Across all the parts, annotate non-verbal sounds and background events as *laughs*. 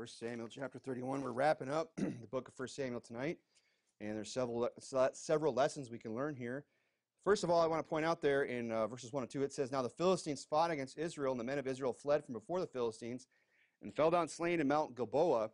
First Samuel chapter 31. We're wrapping up *clears throat* the book of First Samuel tonight, and there's several several lessons we can learn here. First of all, I want to point out there in uh, verses 1 and 2, it says, Now the Philistines fought against Israel, and the men of Israel fled from before the Philistines and fell down slain in Mount Gilboa.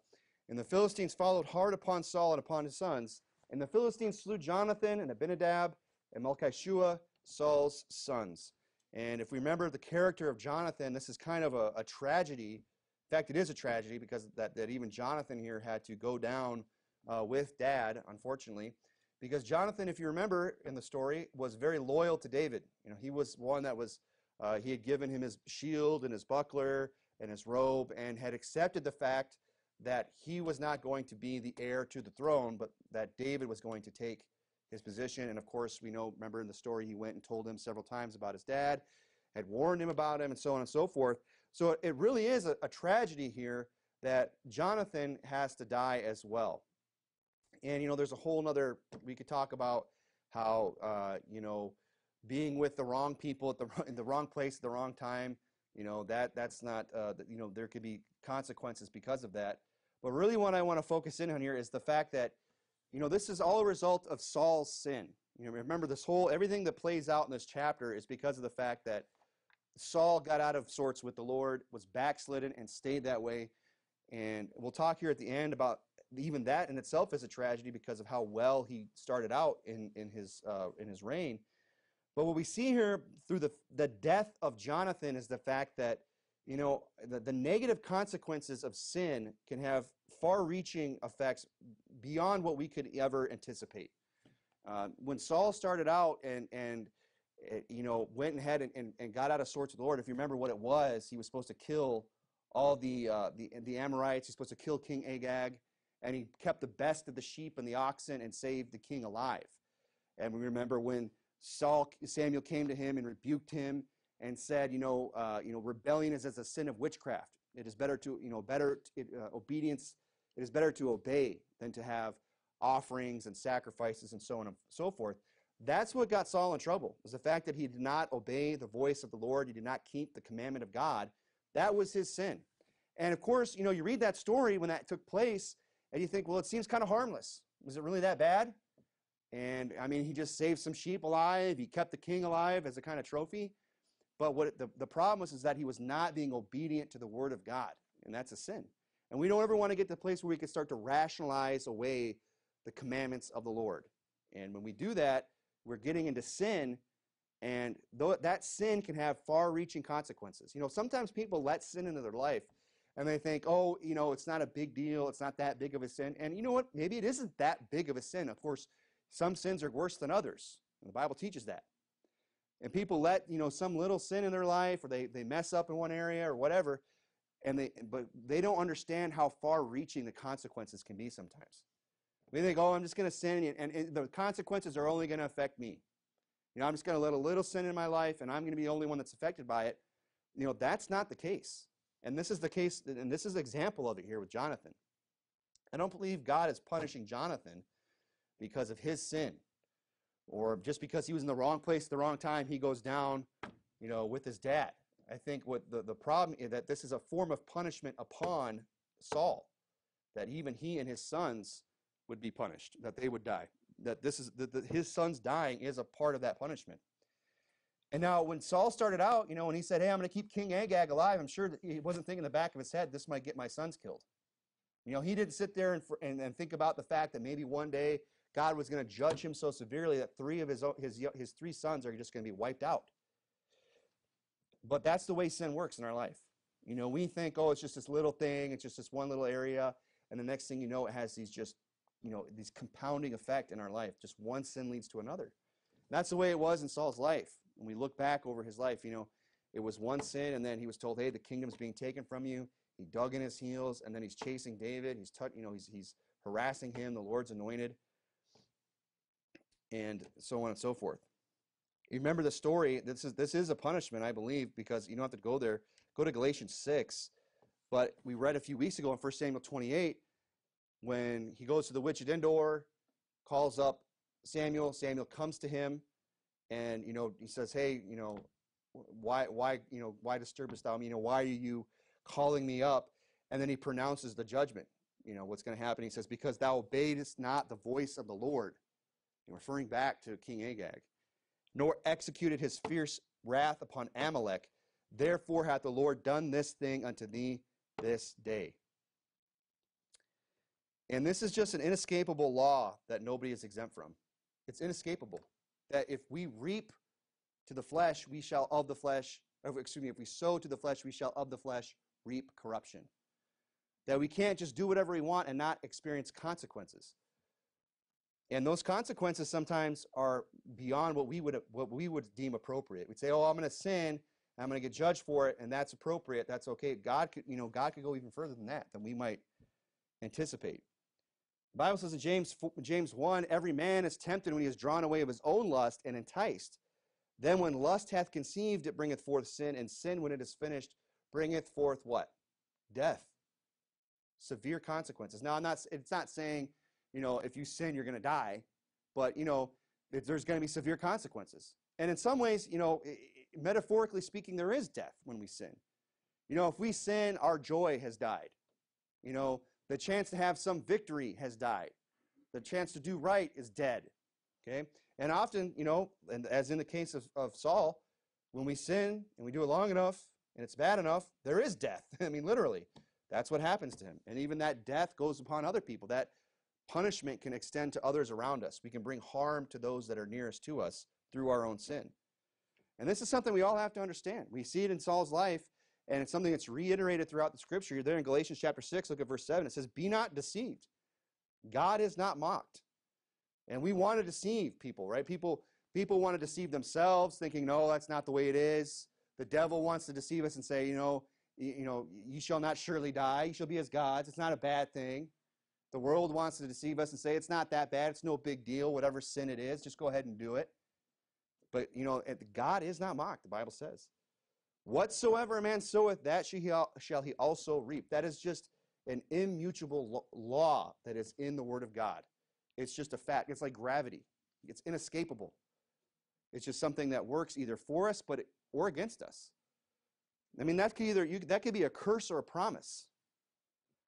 And the Philistines followed hard upon Saul and upon his sons. And the Philistines slew Jonathan and Abinadab and Melchishua, Saul's sons. And if we remember the character of Jonathan, this is kind of a, a tragedy in fact, it is a tragedy because that, that even Jonathan here had to go down uh, with dad, unfortunately, because Jonathan, if you remember in the story, was very loyal to David. You know, he was one that was, uh, he had given him his shield and his buckler and his robe and had accepted the fact that he was not going to be the heir to the throne, but that David was going to take his position. And of course, we know, remember in the story, he went and told him several times about his dad, had warned him about him, and so on and so forth. So it really is a, a tragedy here that Jonathan has to die as well. And, you know, there's a whole other, we could talk about how, uh, you know, being with the wrong people at the, *laughs* in the wrong place at the wrong time, you know, that, that's not, uh, you know, there could be consequences because of that. But really what I want to focus in on here is the fact that, you know, this is all a result of Saul's sin. You know, remember this whole, everything that plays out in this chapter is because of the fact that Saul got out of sorts with the Lord, was backslidden, and stayed that way. And we'll talk here at the end about even that in itself is a tragedy because of how well he started out in, in, his, uh, in his reign. But what we see here through the, the death of Jonathan is the fact that, you know, the, the negative consequences of sin can have far reaching effects beyond what we could ever anticipate. Uh, when Saul started out and, and you know, went ahead and, and, and, got out of sorts with the Lord. If you remember what it was, he was supposed to kill all the, uh, the, the Amorites. He's supposed to kill King Agag. And he kept the best of the sheep and the oxen and saved the king alive. And we remember when Saul, Samuel came to him and rebuked him and said, you know, uh, you know, rebellion is as a sin of witchcraft. It is better to, you know, better uh, obedience. It is better to obey than to have offerings and sacrifices and so on and so forth. That's what got Saul in trouble, was the fact that he did not obey the voice of the Lord. He did not keep the commandment of God. That was his sin. And of course, you know, you read that story when that took place, and you think, well, it seems kind of harmless. Was it really that bad? And I mean, he just saved some sheep alive. He kept the king alive as a kind of trophy. But what the, the problem was is that he was not being obedient to the word of God. And that's a sin. And we don't ever want to get to the place where we can start to rationalize away the commandments of the Lord. And when we do that, we're getting into sin, and that sin can have far-reaching consequences. You know, sometimes people let sin into their life, and they think, oh, you know, it's not a big deal. It's not that big of a sin. And you know what? Maybe it isn't that big of a sin. Of course, some sins are worse than others. The Bible teaches that. And people let, you know, some little sin in their life, or they, they mess up in one area or whatever, and they, but they don't understand how far-reaching the consequences can be sometimes. We think, oh, I'm just going to sin, and, and the consequences are only going to affect me. You know, I'm just going to let a little sin in my life, and I'm going to be the only one that's affected by it. You know, that's not the case. And this is the case, and this is an example of it here with Jonathan. I don't believe God is punishing Jonathan because of his sin, or just because he was in the wrong place at the wrong time, he goes down, you know, with his dad. I think what the, the problem is that this is a form of punishment upon Saul, that even he and his sons would be punished, that they would die. That this is that his son's dying is a part of that punishment. And now, when Saul started out, you know, when he said, "Hey, I'm going to keep King Agag alive," I'm sure that he wasn't thinking in the back of his head, "This might get my sons killed." You know, he didn't sit there and, and, and think about the fact that maybe one day God was going to judge him so severely that three of his his his three sons are just going to be wiped out. But that's the way sin works in our life. You know, we think, "Oh, it's just this little thing. It's just this one little area," and the next thing you know, it has these just you know, these compounding effect in our life. Just one sin leads to another. And that's the way it was in Saul's life. When we look back over his life, you know, it was one sin, and then he was told, "Hey, the kingdom's being taken from you." He dug in his heels, and then he's chasing David. He's, you know, he's he's harassing him, the Lord's anointed, and so on and so forth. You remember the story. This is this is a punishment, I believe, because you don't have to go there. Go to Galatians six, but we read a few weeks ago in 1 Samuel 28 when he goes to the witch at Endor, calls up Samuel. Samuel comes to him, and you know he says, "Hey, you know, why, why, you know, why disturbest thou me? You know, why are you calling me up?" And then he pronounces the judgment. You know, what's going to happen. He says, Because thou obeyedest not the voice of the Lord, referring back to King Agag, nor executed his fierce wrath upon Amalek, therefore hath the Lord done this thing unto thee this day. And this is just an inescapable law that nobody is exempt from. It's inescapable. That if we reap to the flesh, we shall of the flesh, excuse me, if we sow to the flesh, we shall of the flesh reap corruption. That we can't just do whatever we want and not experience consequences. And those consequences sometimes are beyond what we would what we would deem appropriate. We'd say, "Oh, I'm going to sin, I'm going to get judged for it, and that's appropriate. That's okay." God could, you know, God could go even further than that than we might anticipate. The Bible says in James James 1, "Every man is tempted when he is drawn away of his own lust and enticed. Then when lust hath conceived, it bringeth forth sin, and sin, when it is finished, bringeth forth what? Death. Severe consequences. Now, I'm not. It's not saying you know, if you sin, you're going to die. But, you know, there's going to be severe consequences. And in some ways, you know, metaphorically speaking, there is death when we sin. You know, if we sin, our joy has died. You know, the chance to have some victory has died. The chance to do right is dead. Okay? And often, you know, and as in the case of, of Saul, when we sin and we do it long enough and it's bad enough, there is death. *laughs* I mean, literally. That's what happens to him. And even that death goes upon other people. That Punishment can extend to others around us. We can bring harm to those that are nearest to us through our own sin. And this is something we all have to understand. We see it in Saul's life, and it's something that's reiterated throughout the scripture. You're there in Galatians chapter 6, look at verse 7. It says, Be not deceived. God is not mocked. And we want to deceive people, right? People, people want to deceive themselves, thinking, no, that's not the way it is. The devil wants to deceive us and say, you know, you, know, you shall not surely die. You shall be as gods. It's not a bad thing. The world wants to deceive us and say it's not that bad, it's no big deal, whatever sin it is, just go ahead and do it. But, you know, God is not mocked, the Bible says. Whatsoever a man soweth, that shall he also reap. That is just an immutable law that is in the Word of God. It's just a fact. It's like gravity, it's inescapable. It's just something that works either for us but or against us. I mean, that could either you, that could be a curse or a promise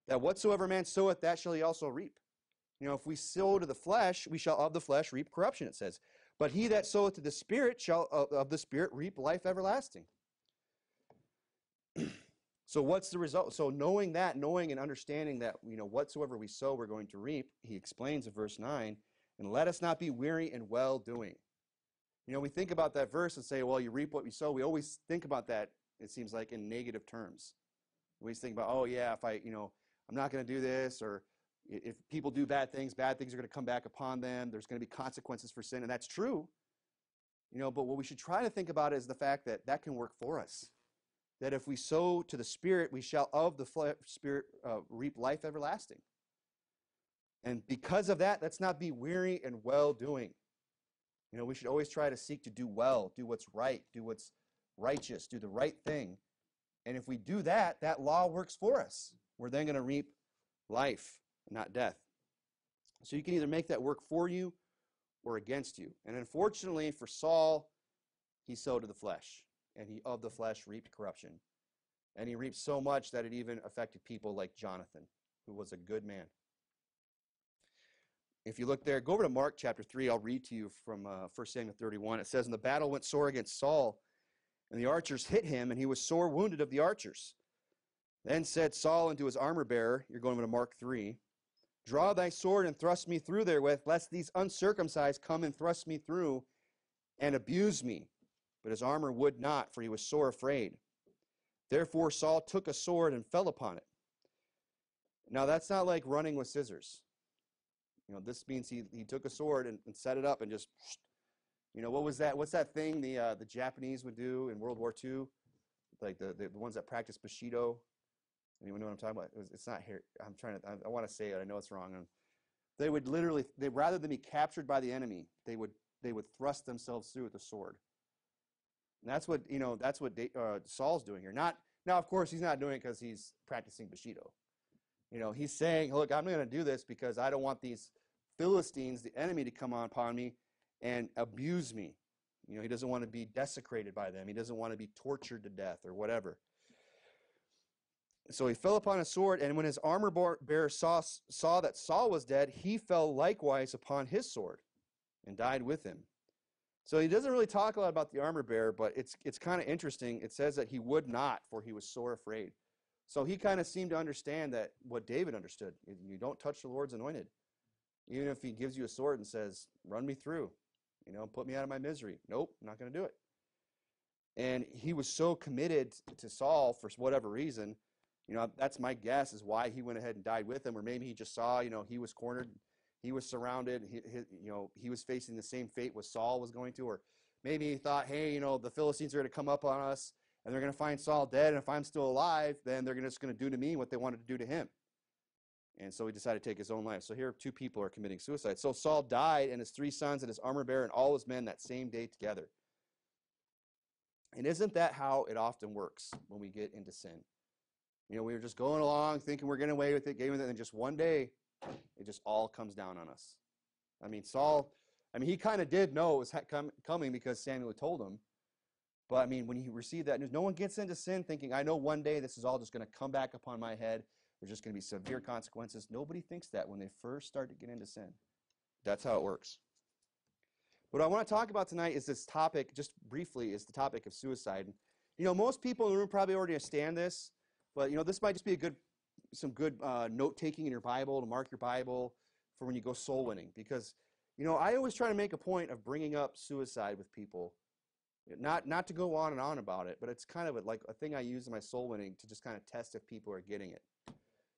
that whatsoever man soweth, that shall he also reap. You know, if we sow to the flesh, we shall of the flesh reap corruption, it says. But he that soweth to the Spirit shall of the Spirit reap life everlasting. So what's the result? So knowing that, knowing and understanding that, you know, whatsoever we sow, we're going to reap, he explains in verse 9, and let us not be weary in well doing. You know, we think about that verse and say, well, you reap what you sow. We always think about that, it seems like, in negative terms. We always think about, oh, yeah, if I, you know, I'm not going to do this, or if people do bad things, bad things are going to come back upon them. There's going to be consequences for sin, and that's true. You know, but what we should try to think about is the fact that that can work for us. That if we sow to the Spirit, we shall of the Spirit uh, reap life everlasting. And because of that, let's not be weary and well doing. You know, we should always try to seek to do well, do what's right, do what's righteous, do the right thing. And if we do that, that law works for us we're then going to reap life, not death. So you can either make that work for you or against you. And unfortunately for Saul, he sowed to the flesh, and he of the flesh reaped corruption. And he reaped so much that it even affected people like Jonathan, who was a good man. If you look there, go over to Mark chapter 3. I'll read to you from uh, 1 Samuel 31. It says, And the battle went sore against Saul, and the archers hit him, and he was sore wounded of the archers. Then said Saul unto his armor bearer, you're going to Mark 3, Draw thy sword and thrust me through therewith, lest these uncircumcised come and thrust me through and abuse me. But his armor would not, for he was sore afraid. Therefore Saul took a sword and fell upon it. Now that's not like running with scissors. You know, this means he, he took a sword and, and set it up and just, you know, what was that? What's that thing the uh, the Japanese would do in World War II? Like the, the, the ones that practice Bushido. Anyone know what I'm talking about? It was, it's not here. I'm trying to. I, I want to say it. I know it's wrong. They would literally. They rather than be captured by the enemy, they would they would thrust themselves through with the sword. And that's what you know. That's what uh, Saul's doing here. Not now. Of course, he's not doing it because he's practicing Bushido. You know, he's saying, "Look, I'm going to do this because I don't want these Philistines, the enemy, to come upon me and abuse me." You know, he doesn't want to be desecrated by them. He doesn't want to be tortured to death or whatever. So he fell upon a sword, and when his armor bearer saw, saw that Saul was dead, he fell likewise upon his sword and died with him. So he doesn't really talk a lot about the armor bearer, but it's, it's kind of interesting. It says that he would not, for he was sore afraid. So he kind of seemed to understand that what David understood. You don't touch the Lord's anointed. Even if he gives you a sword and says, run me through, you know, put me out of my misery. Nope, I'm not going to do it. And he was so committed to Saul for whatever reason. You know, that's my guess is why he went ahead and died with him. Or maybe he just saw, you know, he was cornered, he was surrounded, he, he, you know, he was facing the same fate what Saul was going to. Or maybe he thought, hey, you know, the Philistines are going to come up on us and they're going to find Saul dead. And if I'm still alive, then they're just going to do to me what they wanted to do to him. And so he decided to take his own life. So here, two people are committing suicide. So Saul died, and his three sons, and his armor bearer, and all his men that same day together. And isn't that how it often works when we get into sin? You know, we were just going along thinking we're getting away with it, getting with it, and just one day, it just all comes down on us. I mean, Saul, I mean, he kind of did know it was coming because Samuel told him. But I mean, when he received that news, no one gets into sin thinking, I know one day this is all just going to come back upon my head there's just going to be severe consequences. Nobody thinks that when they first start to get into sin. That's how it works. What I want to talk about tonight is this topic, just briefly, is the topic of suicide. You know, most people in the room probably already understand this, but you know, this might just be a good, some good uh, note taking in your Bible to mark your Bible for when you go soul winning. Because, you know, I always try to make a point of bringing up suicide with people, not not to go on and on about it, but it's kind of a, like a thing I use in my soul winning to just kind of test if people are getting it.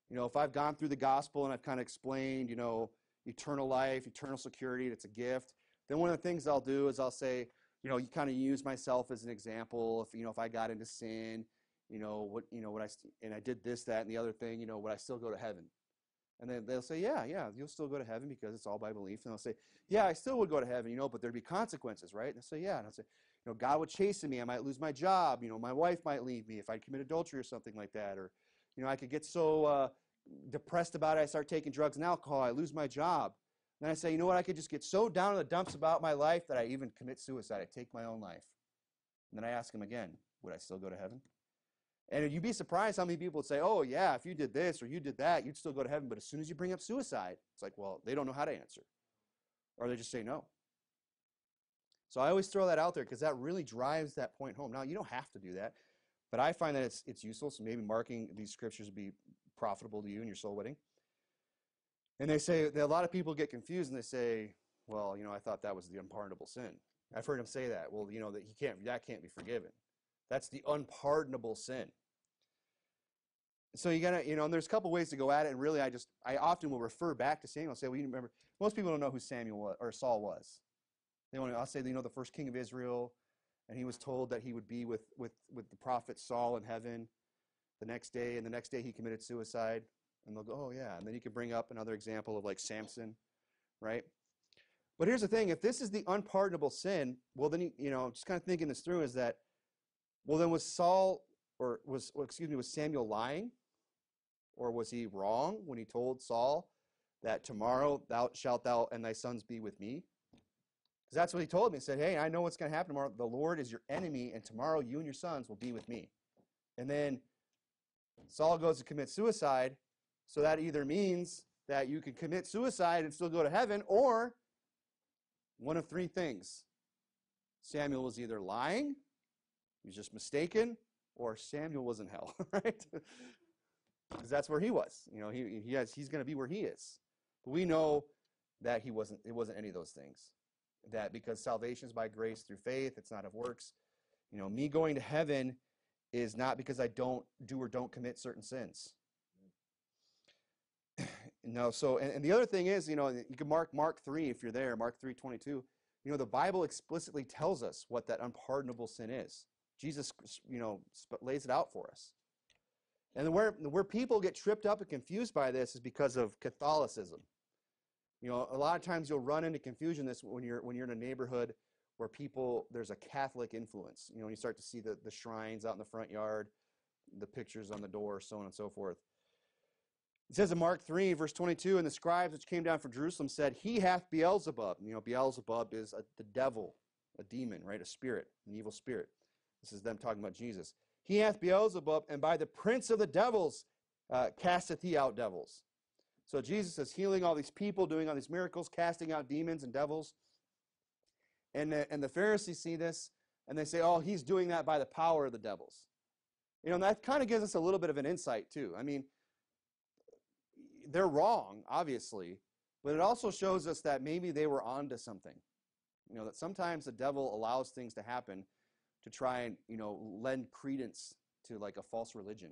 You know, if I've gone through the gospel and I've kind of explained, you know, eternal life, eternal security, it's a gift, then one of the things I'll do is I'll say, you know, you kind of use myself as an example. If you know, if I got into sin, you know, what you know, what I and I did this, that, and the other thing, you know, would I still go to heaven? And then they'll say, yeah, yeah, you'll still go to heaven because it's all by belief. And I'll say, yeah, I still would go to heaven, you know, but there'd be consequences, right? And they'll say, yeah. And I'll say, you know, God would chasten me. I might lose my job. You know, my wife might leave me if I commit adultery or something like that. Or, you know, I could get so uh, depressed about it. I start taking drugs and alcohol. I lose my job. Then I say, you know what? I could just get so down in the dumps about my life that I even commit suicide. I take my own life. And then I ask him again, would I still go to heaven? And you'd be surprised how many people would say, oh, yeah, if you did this or you did that, you'd still go to heaven. But as soon as you bring up suicide, it's like, well, they don't know how to answer. Or they just say no. So I always throw that out there because that really drives that point home. Now, you don't have to do that, but I find that it's, it's useful. So maybe marking these scriptures would be profitable to you in your soul winning. And they say that a lot of people get confused and they say, well, you know, I thought that was the unpardonable sin. I've heard them say that. Well, you know, that he can't that can't be forgiven. That's the unpardonable sin. So you gotta, you know, and there's a couple ways to go at it, and really I just I often will refer back to Samuel. And say, well, you remember most people don't know who Samuel was or Saul was. They want to, I'll say, you know, the first king of Israel, and he was told that he would be with with with the prophet Saul in heaven the next day, and the next day he committed suicide. And they'll go, oh, yeah. And then you can bring up another example of like Samson, right? But here's the thing if this is the unpardonable sin, well, then, you, you know, just kind of thinking this through is that, well, then was Saul, or was, excuse me, was Samuel lying? Or was he wrong when he told Saul that tomorrow thou shalt thou and thy sons be with me? Because that's what he told me. He said, Hey, I know what's going to happen tomorrow. The Lord is your enemy, and tomorrow you and your sons will be with me. And then Saul goes to commit suicide. So that either means that you can commit suicide and still go to heaven, or one of three things. Samuel was either lying, he was just mistaken, or Samuel was in hell, *laughs* right? Because that's where he was. You know, he, he has, he's going to be where he is. But we know that he wasn't, it wasn't any of those things. That because salvation is by grace through faith, it's not of works. You know, me going to heaven is not because I don't do or don't commit certain sins. *clears throat* no, so and, and, the other thing is, you know, you can mark Mark 3 if you're there, Mark 3 22. You know, the Bible explicitly tells us what that unpardonable sin is. Jesus, you know, lays it out for us. And where, where people get tripped up and confused by this is because of Catholicism. You know, a lot of times you'll run into confusion this when you're when you're in a neighborhood where people there's a Catholic influence. You know, you start to see the, the shrines out in the front yard, the pictures on the door, so on and so forth. It says in Mark 3, verse 22, and the scribes which came down from Jerusalem said, He hath Beelzebub. You know, Beelzebub is a, the devil, a demon, right? A spirit, an evil spirit. This is them talking about Jesus. He hath Beelzebub, and by the prince of the devils uh, casteth he out devils. So Jesus is healing all these people, doing all these miracles, casting out demons and devils. And the, and the Pharisees see this, and they say, oh, he's doing that by the power of the devils. You know, that kind of gives us a little bit of an insight, too. I mean, they're wrong, obviously, but it also shows us that maybe they were onto something. You know, that sometimes the devil allows things to happen to try and, you know, lend credence to like a false religion,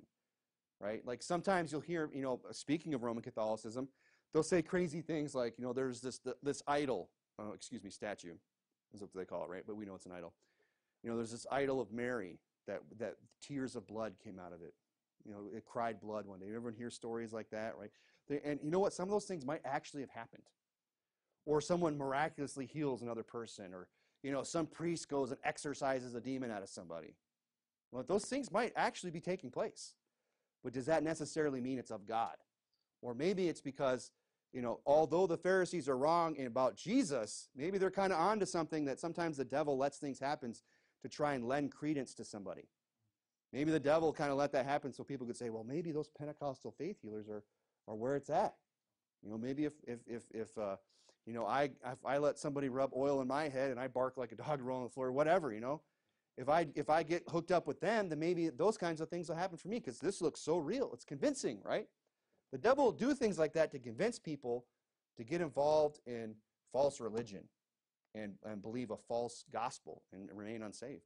right? Like sometimes you'll hear, you know, speaking of Roman Catholicism, they'll say crazy things like, you know, there's this this idol, oh, excuse me, statue, is what they call it, right? But we know it's an idol. You know, there's this idol of Mary that that tears of blood came out of it. You know, it cried blood one day. Everyone hears stories like that, right? They, and you know what? Some of those things might actually have happened. Or someone miraculously heals another person, or you know, some priest goes and exorcises a demon out of somebody. Well, those things might actually be taking place. But does that necessarily mean it's of God? Or maybe it's because, you know, although the Pharisees are wrong about Jesus, maybe they're kind of onto something that sometimes the devil lets things happen to try and lend credence to somebody. Maybe the devil kind of let that happen so people could say, well, maybe those Pentecostal faith healers are, are where it's at. You know, maybe if, if, if, if uh, you know, I, if I let somebody rub oil in my head and I bark like a dog *laughs* rolling the floor, whatever, you know, if I, if I get hooked up with them, then maybe those kinds of things will happen for me because this looks so real. It's convincing, right? The devil will do things like that to convince people to get involved in false religion and, and believe a false gospel and remain unsaved.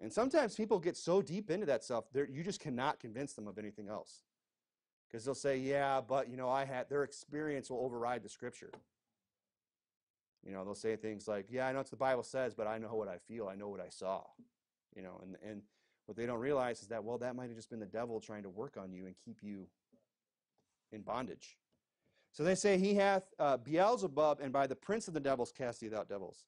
And sometimes people get so deep into that stuff, you just cannot convince them of anything else. Because they'll say, yeah, but, you know, I had, their experience will override the scripture. You know, they'll say things like, "Yeah, I know what the Bible says, but I know what I feel. I know what I saw." You know, and and what they don't realize is that well, that might have just been the devil trying to work on you and keep you in bondage. So they say he hath uh, Beelzebub, and by the prince of the devils cast he out devils.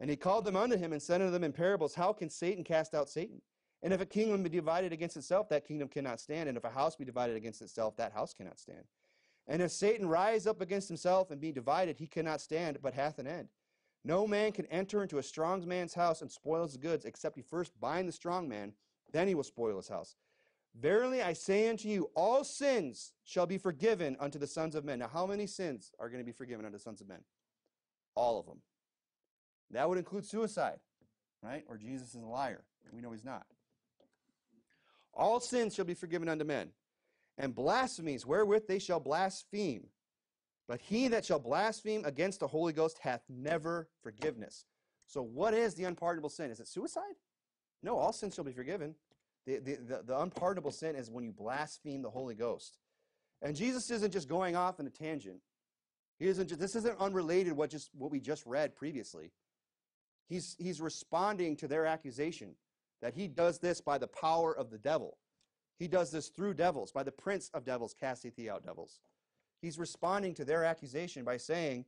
And he called them unto him and said unto them in parables, How can Satan cast out Satan? And if a kingdom be divided against itself, that kingdom cannot stand. And if a house be divided against itself, that house cannot stand. And if Satan rise up against himself and be divided, he cannot stand, but hath an end. No man can enter into a strong man's house and spoil his goods, except he first bind the strong man, then he will spoil his house. Verily I say unto you, all sins shall be forgiven unto the sons of men. Now, how many sins are going to be forgiven unto the sons of men? All of them. That would include suicide, right? Or Jesus is a liar. We know he's not. All sins shall be forgiven unto men and blasphemies wherewith they shall blaspheme. But he that shall blaspheme against the Holy Ghost hath never forgiveness. So, what is the unpardonable sin? Is it suicide? No, all sins shall be forgiven. The, the, the, the unpardonable sin is when you blaspheme the Holy Ghost. And Jesus isn't just going off in a tangent. He isn't just, this isn't unrelated what just what we just read previously. He's, he's responding to their accusation that he does this by the power of the devil. He does this through devils. By the prince of devils casteth he out devils. He's responding to their accusation by saying,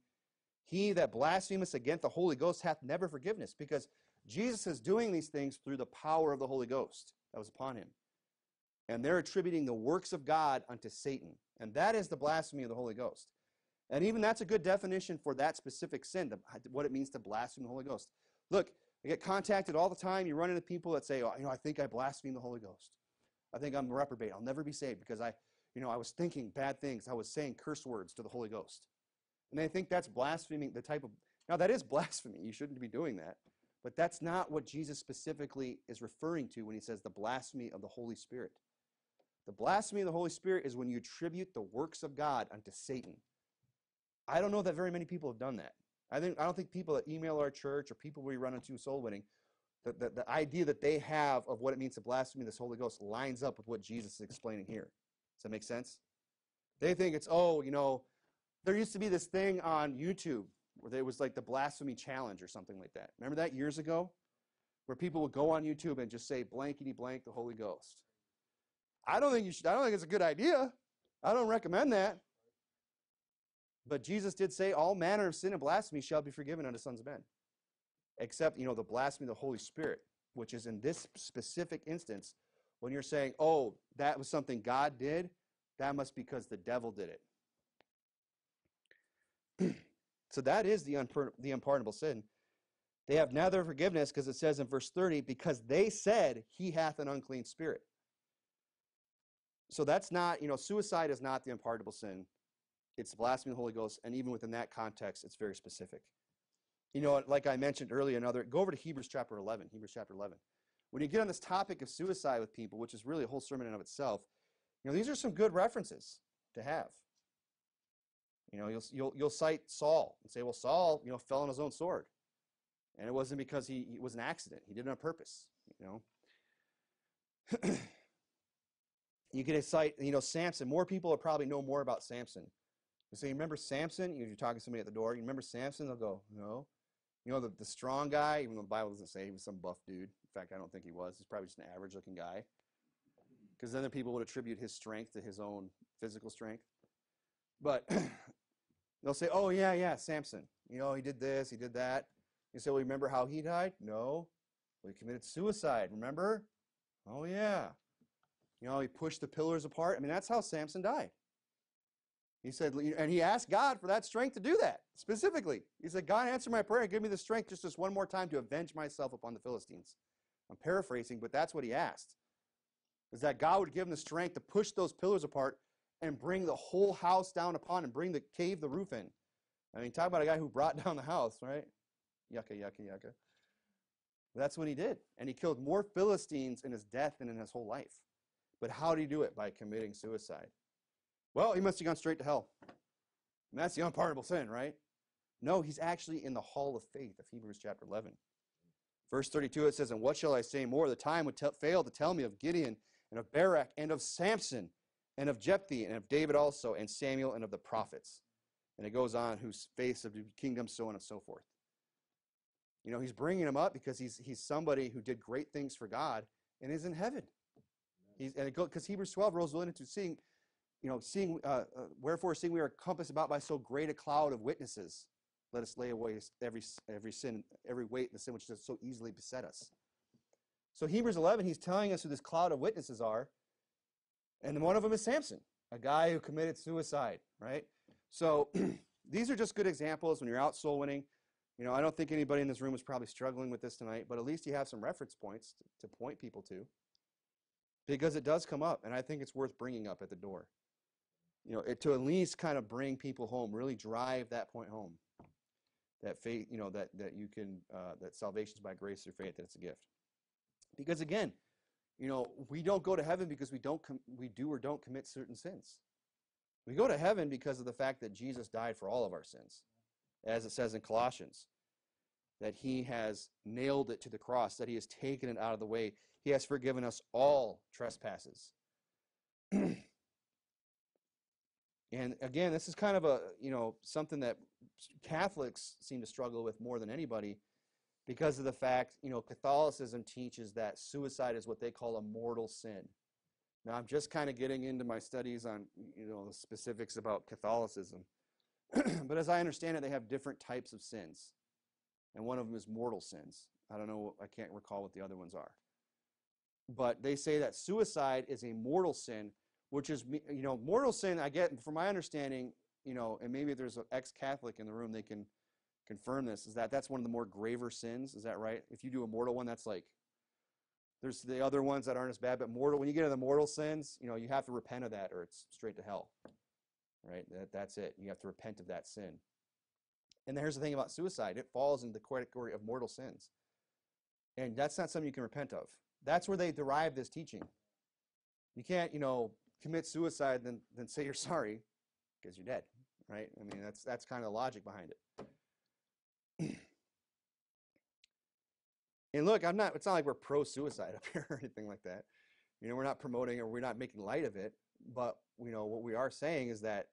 He that blasphemeth against the Holy Ghost hath never forgiveness, because Jesus is doing these things through the power of the Holy Ghost that was upon him. And they're attributing the works of God unto Satan. And that is the blasphemy of the Holy Ghost. And even that's a good definition for that specific sin, what it means to blaspheme the Holy Ghost. Look, I get contacted all the time. You run into people that say, oh, you know, I think I blaspheme the Holy Ghost. I think I'm a reprobate. I'll never be saved because I, you know, I was thinking bad things. I was saying curse words to the Holy Ghost. And they think that's blaspheming the type of, now that is *laughs* blasphemy. You shouldn't be doing that. But that's not what Jesus specifically is referring to when he says the blasphemy of the Holy Spirit. The blasphemy of the Holy Spirit is when you attribute the works of God unto Satan. I don't know that very many people have done that. I, think, I don't think people that email our church or people we run into soul winning the, the, the idea that they have of what it means to blaspheme this Holy Ghost lines up with what Jesus is explaining here. Does that make sense? They think it's, oh, you know, there used to be this thing on YouTube where there was like the blasphemy challenge or something like that. Remember that years ago? Where people would go on YouTube and just say blankety blank the Holy Ghost. I don't think you should, I don't think it's a good idea. I don't recommend that. But Jesus did say, all manner of sin and blasphemy shall be forgiven unto sons of men except, you know, the blasphemy of the Holy Spirit, which is in this specific instance, when you're saying, oh, that was something God did, that must be because the devil did it. *clears throat* so that is the, unpar- the unpardonable sin. They have neither forgiveness because it says in verse 30, because they said he hath an unclean spirit. So that's not, you know, suicide is not the unpardonable sin. It's blasphemy of the Holy Ghost, and even within that context, it's very specific. You know, like I mentioned earlier, another go over to Hebrews chapter 11. Hebrews chapter 11. When you get on this topic of suicide with people, which is really a whole sermon in of itself, you know, these are some good references to have. You know, you'll, you'll, you'll cite Saul and say, well, Saul, you know, fell on his own sword. And it wasn't because he, it was an accident. He did it on purpose, you know. *clears throat* you could cite, you know, Samson. More people will probably know more about Samson. You say, you remember Samson? You're talking to somebody at the door. You remember Samson? They'll go, no. You know, the, the strong guy, even though the Bible doesn't say he was some buff dude. In fact, I don't think he was. He's probably just an average looking guy. Because then the people would attribute his strength to his own physical strength. But *clears throat* they'll say, oh, yeah, yeah, Samson. You know, he did this, he did that. You say, well, remember how he died? No. Well, he committed suicide, remember? Oh, yeah. You know, he pushed the pillars apart. I mean, that's how Samson died. He said, and he asked God for that strength to do that specifically. He said, God, answer my prayer and give me the strength just this one more time to avenge myself upon the Philistines. I'm paraphrasing, but that's what he asked. Is that God would give him the strength to push those pillars apart and bring the whole house down upon and bring the cave the roof in. I mean, talk about a guy who brought *laughs* down the house, right? Yucca, yucca, yucca. That's what he did. And he killed more Philistines in his death than in his whole life. But how did he do it? By committing suicide. Well, he must have gone straight to hell. And that's the unpardonable sin, right? No, he's actually in the hall of faith of Hebrews chapter 11. Verse 32, it says, And what shall I say more? The time would fail to tell me of Gideon and of Barak and of Samson and of Jephthah and of David also and Samuel and of the prophets. And it goes on, whose face of the kingdom, so on and so forth. You know, he's bringing him up because he's, he's somebody who did great things for God and is in heaven. He's, and because Hebrews 12 rolls into seeing you know, seeing, uh, uh, wherefore, seeing we are compassed about by so great a cloud of witnesses, let us lay away every, every sin, every weight, the sin which does so easily beset us. So Hebrews 11, he's telling us who this cloud of witnesses are, and one of them is Samson, a guy who committed suicide, right? So *clears throat* these are just good examples when you're out soul winning. You know, I don't think anybody in this room is probably struggling with this tonight, but at least you have some reference points to, to point people to because it does come up, and I think it's worth bringing up at the door you know, it, to at least kind of bring people home, really drive that point home. That faith, you know, that that you can, uh, that salvation is by grace through faith, that it's a gift. Because again, you know, we don't go to heaven because we don't com- we do or don't commit certain sins. We go to heaven because of the fact that Jesus died for all of our sins, as it says in Colossians, that He has nailed it to the cross, that He has taken it out of the way. He has forgiven us all trespasses. *clears throat* And again, this is kind of a, you know, something that Catholics seem to struggle with more than anybody because of the fact, you know, Catholicism teaches that suicide is what they call a mortal sin. Now, I'm just kind of getting into my studies on, you know, the specifics about Catholicism. *clears throat* but as I understand it, they have different types of sins. And one of them is mortal sins. I don't know, I can't recall what the other ones are. But they say that suicide is a mortal sin which is, you know, mortal sin, I get, from my understanding, you know, and maybe there's an ex-Catholic in the room, they can confirm this, is that that's one of the more graver sins. Is that right? If you do a mortal one, that's like, there's the other ones that aren't as bad, but mortal, when you get to the mortal sins, you know, you have to repent of that or it's straight to hell, right? That, that's it. You have to repent of that sin. And here's the thing about suicide. It falls into the category of mortal sins. And that's not something you can repent of. That's where they derive this teaching. You can't, you know, commit suicide than, than say you're sorry because you're dead, right? I mean, that's, that's kind of the logic behind it. and look, I'm not, it's not like we're pro suicide *laughs* up here or anything like that. You know, we're not promoting or we're not making light of it, but, you know, what we are saying is that,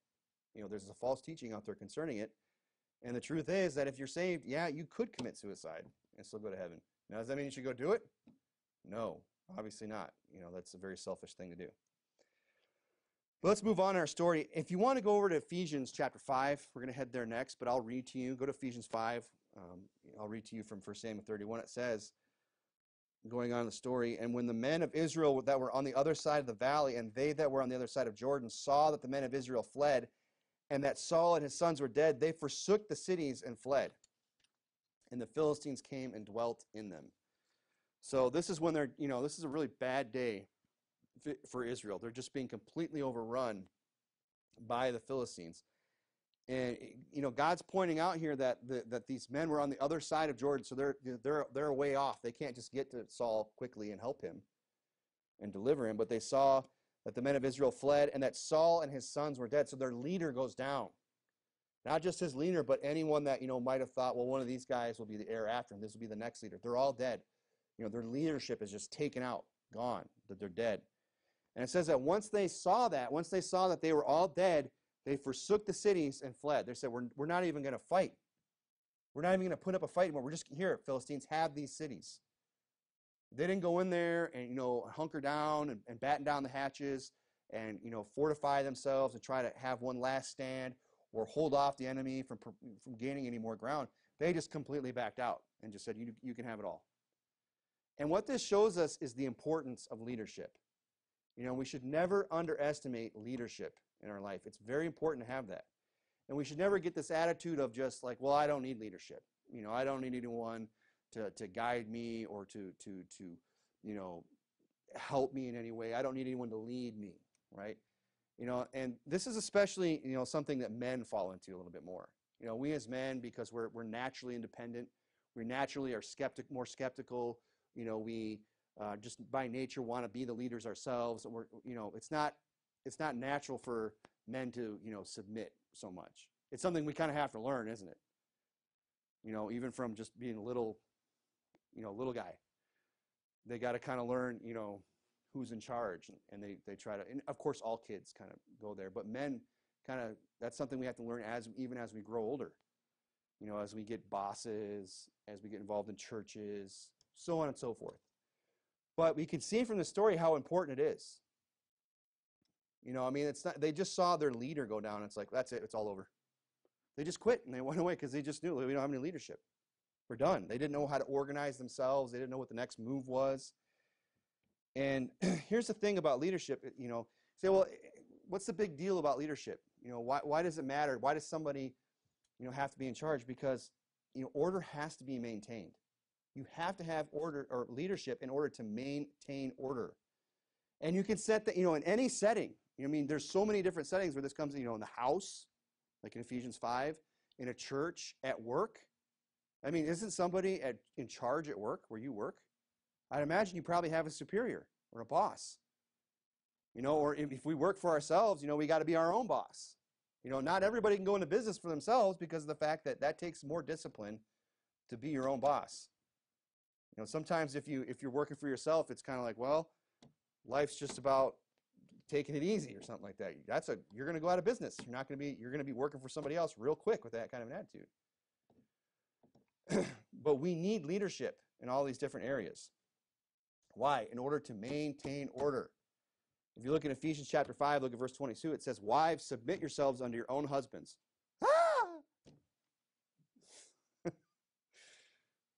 you know, there's a false teaching out there concerning it. And the truth is that if you're saved, yeah, you could commit suicide and still go to heaven. Now, does that mean you should go do it? No, obviously not. You know, that's a very selfish thing to do. But let's move on in our story. If you want to go over to Ephesians chapter 5, we're going to head there next, but I'll read to you. Go to Ephesians 5. Um, I'll read to you from 1 Samuel 31. It says, going on in the story, and when the men of Israel that were on the other side of the valley and they that were on the other side of Jordan saw that the men of Israel fled, and that Saul and his sons were dead, they forsook the cities and fled. and the Philistines came and dwelt in them. So this is when they're, you know, this is a really bad day for Israel. They're just being completely overrun by the Philistines. And eh, you know, God's pointing out here that the, that these men were on the other side of Jordan, so they're they're they're way off. They can't just get to Saul quickly and help him and deliver him. But they saw that the men of Israel fled, and that Saul and his sons were dead. So their leader goes down. Not just his leader, but anyone that you know might have thought, well, one of these guys will be the heir after him. This will be the next leader. They're all dead. You know, their leadership is just taken out, gone. That they're dead. And it says that once they saw that, once they saw that they were all dead, they forsook the cities and fled. They said, We're, we're not even going to fight. We're not even going to put up a fight anymore. We're just here, Philistines, have these cities. They didn't go in there and, you know, hunker down and, and batten down the hatches and, you know, fortify themselves and try to have one last stand or hold off the enemy from, from gaining any more ground. They just completely backed out and just said, you, you can have it all. And what this shows us is the importance of leadership. You know, we should never underestimate leadership in our life. It's very important to have that. And we should never get this attitude of just like, well, I don't need leadership. You know, I don't need anyone to, to guide me or to, to, to, you know, help me in any way. I don't need anyone to lead me, right? You know, and this is especially, you know, something that men fall into a little bit more. You know, we as men, because we're, we're naturally independent, we naturally are skeptic, more skeptical. You know, we uh, just by nature want to be the leaders ourselves. We're, you know, it's not it's not natural for men to, you know, submit so much. It's something we kind of have to learn, isn't it? You know, even from just being a little, you know, little guy. They got to kind of learn, you know, who's in charge, and they they try to. And of course, all kids kind of go there, but men kind of that's something we have to learn as even as we grow older. You know, as we get bosses, as we get involved in churches, so on and so forth. But we can see from the story how important it is. You know, I mean, it's not, they just saw their leader go down. It's like, that's it, it's all over. They just quit and they *laughs* went away because they just knew we don't have any leadership. We're done. They didn't know how to organize themselves, they didn't know what the next move was. And *clears throat* here's the thing about leadership, eh, you know, say, well, eh, what's the big deal about leadership? You know, why, why does it matter? Why does somebody, you know, have to be in charge? Because, you know, order has to be maintained. You have to have order or leadership in order to maintain order. And you can set that, you know, in any setting. You know, I mean, there's so many different settings where this comes, you know, in the house, like in Ephesians 5, in a church, at work. I mean, isn't somebody at, in charge at work where you work? I'd imagine you probably have a superior or a boss. You know, or if, if we work for ourselves, you know, we got to be our own boss. You know, not everybody can go into business for themselves because of the fact that that takes more discipline to be your own boss. You know, sometimes if you if you're working for yourself, it's kind of like, well, life's just about taking it easy or something like that. That's a you're going to go out of business. You're not going to be you're going to be working for somebody else real quick with that kind of an attitude. *clears throat* but we need leadership in all these different areas. Why? In order to maintain order. If you look in Ephesians chapter 5, look at verse 22, it says, Wives, submit yourselves unto your own husbands.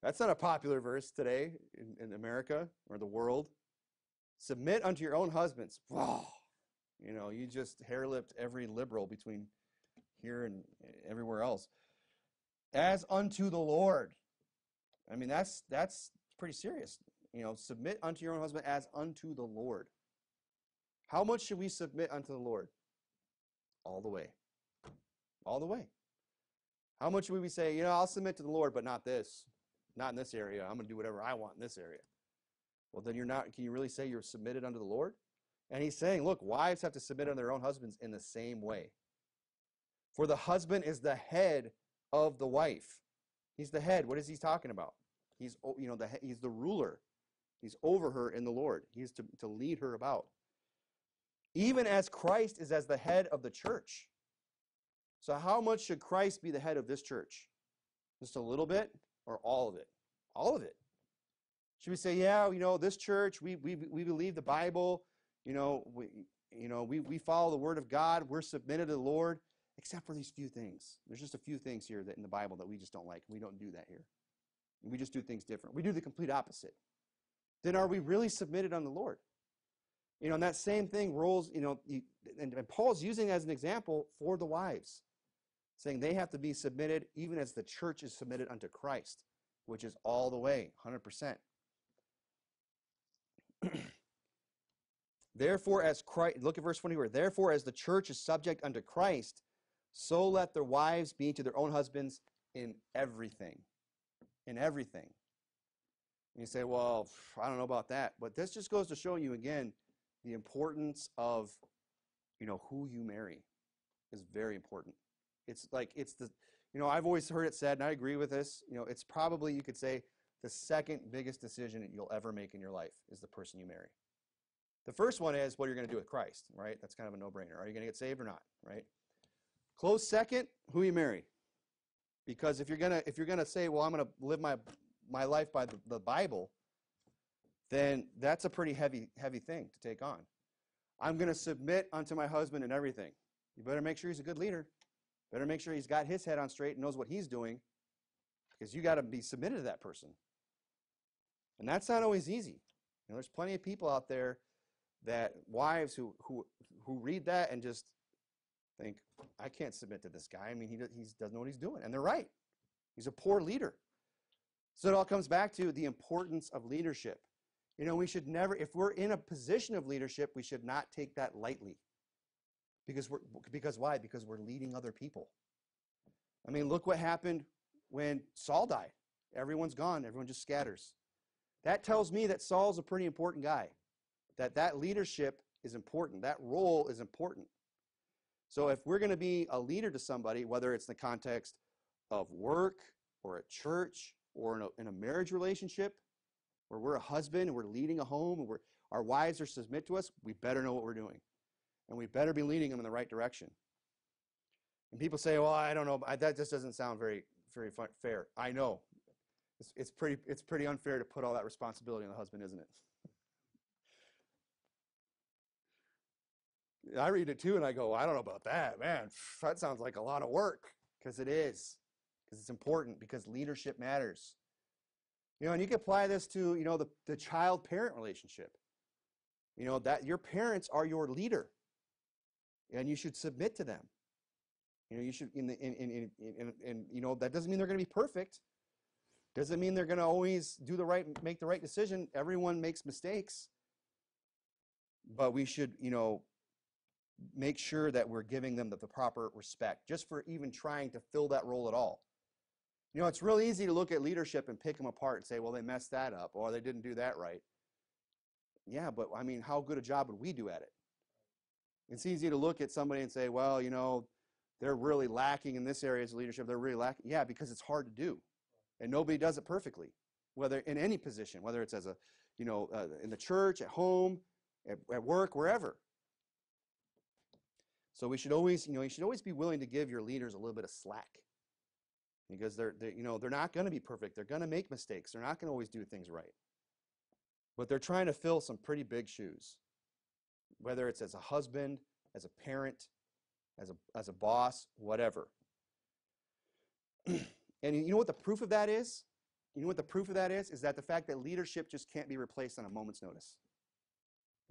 That's not a popular verse today in, in America or the world. Submit unto your own husbands. Wow. You know, you just hair lipped every liberal between here and eh, everywhere else. As unto the Lord. I mean, that's that's pretty serious. You know, submit unto your own husband as unto the Lord. How much should we submit unto the Lord? All the way. All the way. How much would we say, you know, I'll submit to the Lord, but not this? Not in this area. I'm going to do whatever I want in this area. Well, then you're not, can you really say you're submitted unto the Lord? And he's saying, look, wives have to submit unto their own husbands in the same way. For the husband is the head of the wife. He's the head. What is he talking about? He's, oh, you know, the, he's the ruler. He's over her in the Lord. He's to, to lead her about. Even as Christ is as the head of the church. So, how much should Christ be the head of this church? Just a little bit? Or all of it? All of it. Should we say, yeah, you know, this church, we, we, we believe the Bible, you know, we, you know, we, we follow the Word of God, we're submitted to the Lord, except for these few things. There's just a few things here that in the Bible that we just don't like. We don't do that here. We just do things different. We do the complete opposite. Then are we really submitted on the Lord? You know, and that same thing rolls, you know, and, and Paul's using as an example for the wives saying they have to be submitted even as the church is submitted unto Christ. which is all the way, 100%. Therefore, as Christ, look at verse 24. Therefore, as the church is subject unto Christ, so let their wives be to their own husbands in everything. In everything. And you say, well, I don't know about that. But this just goes to show you again the importance of, you know, who you marry is very important. It's like, it's the, you know, I've always heard it said, and I agree with this, you know, it's probably, you could say, the second biggest decision that you'll ever make in your life is the person you marry. The first one is what you're going to do with Christ, right? That's kind of a no-brainer. Are you going to get saved or not, right? Close second, who you marry. Because if you're gonna if you're gonna say, well, I'm gonna live my my life by the, the Bible, then that's a pretty heavy heavy thing to take on. I'm gonna submit unto my husband and everything. You better make sure he's a good leader. Better make sure he's got his head on straight and knows what he's doing, because you got to be submitted to that person. And that's not always easy. You know, there's plenty of people out there that wives who who who read that and just think, I can't submit to this guy. I mean, he, he doesn't know what he's doing. And they're right. He's a poor leader. So it all comes back to the importance of leadership. You know, we should never, if we're in a position of leadership, we should not take that lightly. Because we're because why? Because we're leading other people. I mean, look what happened when Saul died. Everyone's gone, everyone just scatters. That tells me that Saul's a pretty important guy. That that leadership is important. That role is important. So if we're going to be a leader to somebody, whether it's in the context of work or at church or in a, in a marriage relationship, where we're a husband and we're leading a home and our wives are submit to us, we better know what we're doing. And we better be leading them in the right direction. And people say, well, I don't know, that just doesn't sound very, very fair. I know. It's, it's, pretty, it's pretty unfair to put all that responsibility on the husband, isn't it? I read it too and I go, I don't know about that. Man, that sounds like a lot of work because it is. Because it's important because leadership matters. You know, and you can apply this to, you know, the, the child parent relationship. You know, that your parents are your leader. And you should submit to them. You know, you should in the in in in, you know, that doesn't mean they're going to be perfect. Doesn't mean they're going to always do the right make the right decision. Everyone makes mistakes. But we should, you know, make sure that we're giving them the, the proper respect just for even trying to fill that role at all. You know, it's really easy to look at leadership and pick them apart and say, well, they messed that up or they didn't do that right. Yeah, but I mean, how good a job would we do at it? It's easy to look at somebody and say, well, you know, they're really lacking in this area of leadership. They're really lacking. Yeah, because it's hard to do. And nobody does it perfectly, whether in any position, whether it's as a, you know, uh, in the church, at home, at, at work, wherever. So we should always, you know, you should always be willing to give your leaders a little bit of slack because they're, they're you know, they're not going to be perfect. They're going to make mistakes. They're not going to always do things right. But they're trying to fill some pretty big shoes, whether it's as a husband, as a parent, as a, as a boss, whatever. *clears throat* and you know what the proof of that is? You know what the proof of that is? Is that the fact that leadership just can't be replaced on a moment's notice,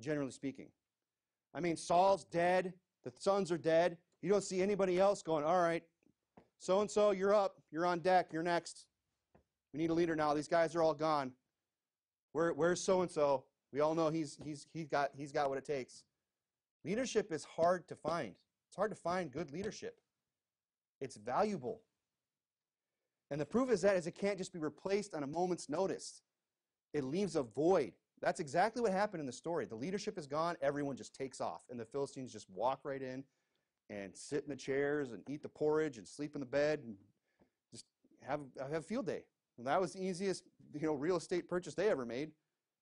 generally speaking. I mean, Saul's dead. The sons are dead. You don't see anybody else going, all right, so and so, you're up. You're on deck. You're next. We need a leader now. These guys are all gone. Where, where's so and so? We all know he's, he's, he's, got, he's got what it takes. Leadership is hard to find. It's hard to find good leadership. It's valuable. And the proof is that is it can't just be replaced on a moment's notice. It leaves a void. That's exactly what happened in the story. The leadership is gone, everyone just takes off, and the Philistines just walk right in and sit in the chairs and eat the porridge and sleep in the bed and just have, have a field day. And that was the easiest you know, real estate purchase they ever made.